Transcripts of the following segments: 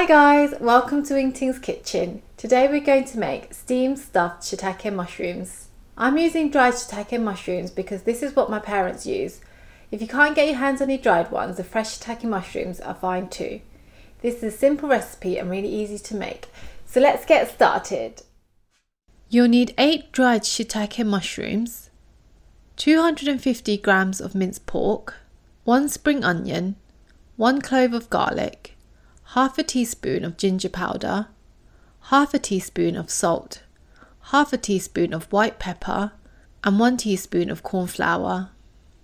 Hi guys, welcome to WingTing's Kitchen. Today we're going to make steamed stuffed shiitake mushrooms. I'm using dried shiitake mushrooms because this is what my parents use. If you can't get your hands on any dried ones, the fresh shiitake mushrooms are fine too. This is a simple recipe and really easy to make. So let's get started. You'll need 8 dried shiitake mushrooms, 250 grams of minced pork, 1 spring onion, 1 clove of garlic, half a teaspoon of ginger powder, half a teaspoon of salt, half a teaspoon of white pepper, and 1 teaspoon of corn flour.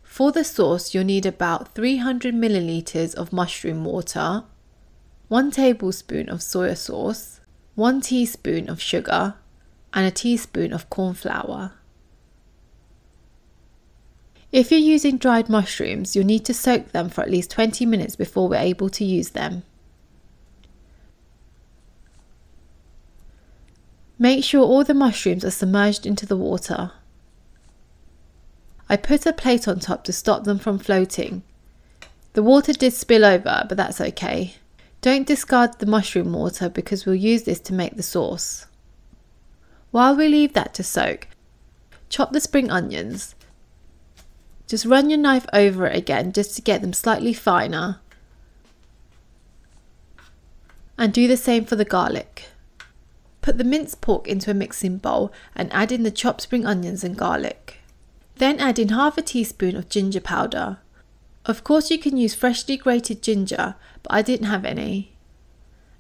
For the sauce, you'll need about 300 milliliters of mushroom water, 1 tablespoon of soy sauce, 1 teaspoon of sugar, and a teaspoon of corn flour. If you're using dried mushrooms, you'll need to soak them for at least 20 minutes before we're able to use them. Make sure all the mushrooms are submerged into the water. I put a plate on top to stop them from floating. The water did spill over, but that's okay. Don't discard the mushroom water because we'll use this to make the sauce. While we leave that to soak, chop the spring onions. Just run your knife over it again just to get them slightly finer. And do the same for the garlic. Put the minced pork into a mixing bowl and add in the chopped spring onions and garlic. Then add in half a teaspoon of ginger powder. Of course you can use freshly grated ginger, but I didn't have any.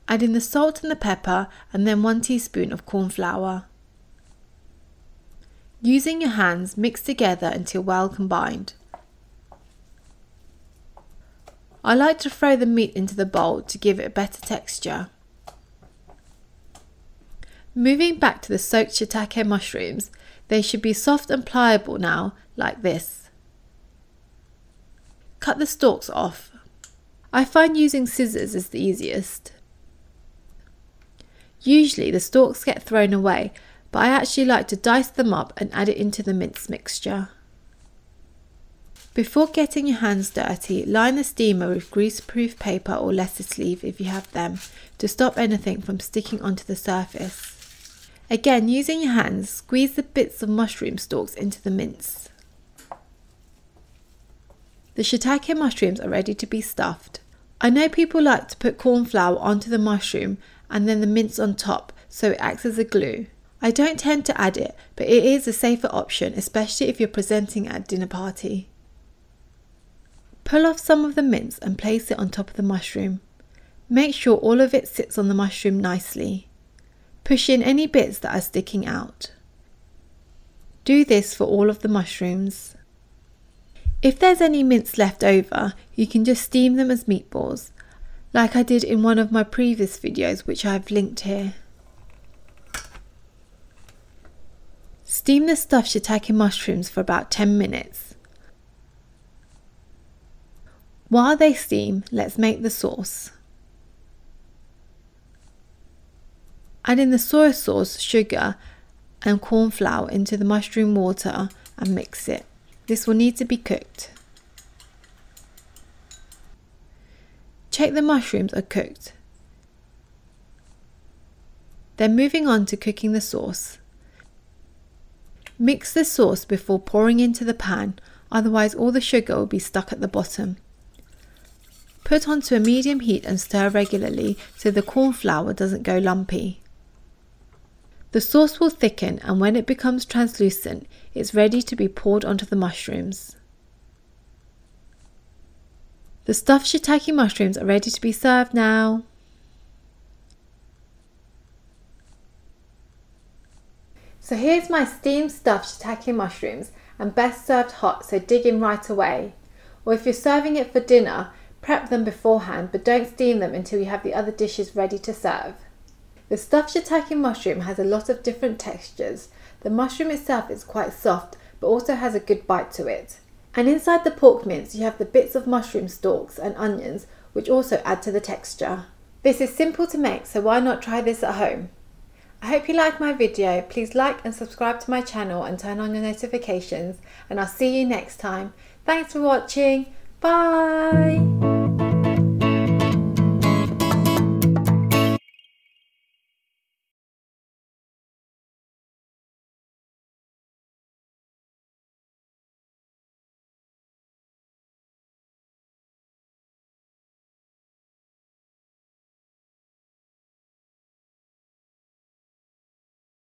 Add in the salt and the pepper and then 1 teaspoon of corn flour. Using your hands, mix together until well combined. I like to throw the meat into the bowl to give it a better texture. Moving back to the soaked shiitake mushrooms, they should be soft and pliable now, like this. Cut the stalks off. I find using scissors is the easiest. Usually the stalks get thrown away, but I actually like to dice them up and add it into the mince mixture. Before getting your hands dirty, line the steamer with greaseproof paper or lettuce leaf if you have them to stop anything from sticking onto the surface. Again, using your hands, squeeze the bits of mushroom stalks into the mince. The shiitake mushrooms are ready to be stuffed. I know people like to put corn flour onto the mushroom and then the mince on top so it acts as a glue. I don't tend to add it, but it is a safer option, especially if you're presenting at dinner party. Pull off some of the mince and place it on top of the mushroom. Make sure all of it sits on the mushroom nicely. Push in any bits that are sticking out. Do this for all of the mushrooms. If there's any mince left over, you can just steam them as meatballs, like I did in one of my previous videos which I've linked here. Steam the stuffed shiitake mushrooms for about 10 minutes. While they steam, let's make the sauce. Add in the soy sauce, sugar and corn flour into the mushroom water and mix it. This will need to be cooked. Check the mushrooms are cooked. Then moving on to cooking the sauce. Mix the sauce before pouring into the pan, otherwise all the sugar will be stuck at the bottom. Put onto a medium heat and stir regularly so the corn flour doesn't go lumpy. The sauce will thicken and when it becomes translucent, it's ready to be poured onto the mushrooms. The stuffed shiitake mushrooms are ready to be served now. So here's my steamed stuffed shiitake mushrooms and best served hot so dig in right away. Or if you're serving it for dinner, prep them beforehand but don't steam them until you have the other dishes ready to serve. The stuffed shiitake mushroom has a lot of different textures. The mushroom itself is quite soft but also has a good bite to it. And inside the pork mince you have the bits of mushroom stalks and onions which also add to the texture. This is simple to make so why not try this at home? I hope you liked my video. Please like and subscribe to my channel and turn on your notifications and I'll see you next time. Thanks for watching. Bye!